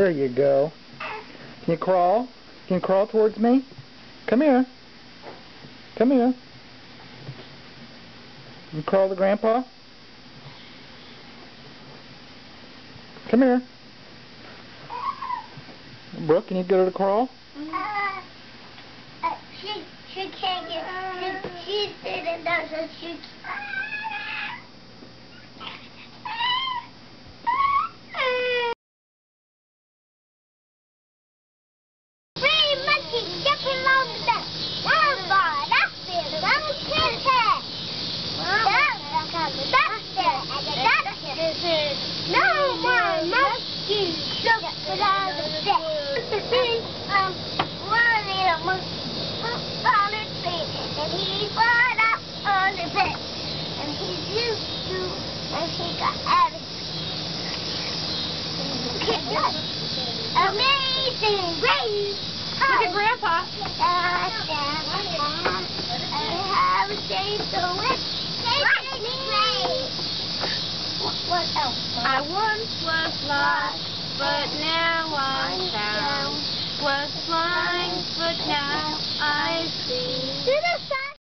There you go. Can you crawl? Can you crawl towards me? Come here. Come here. You crawl to Grandpa? Come here. Brooke, can you get her to crawl? Uh, she she can't get she, she's sitting down so she Very much is jumping on the that's far, that's it, that's his head. That's that's it, that's it. No more monkeys jumping on the bed. See, um, one little monkey on his feet, and he on the bed, and he used to, and he got out Amazing grace. Look at Grandpa. I have saved the witch. What else? I once was lost, but now I'm found. Was blind, but now I see. Do the sun.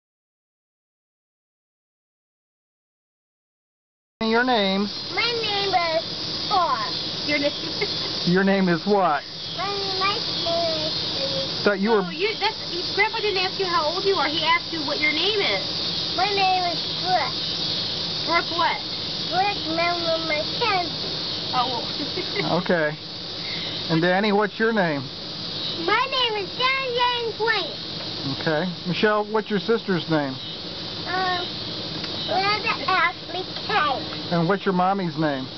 Your name. My name is Thor. Your name. Your name is what? My, my name is Thought you Oh, were. you, that's, Grandpa didn't ask you how old you are. He asked you what your name is. My name is Brooke. Brooke what? Brooke Melvin Mackenzie. Oh. Okay. And Danny, what's your name? My name is John James Wayne. Okay. Michelle, what's your sister's name? Um, Linda Ashley Kay. And what's your mommy's name?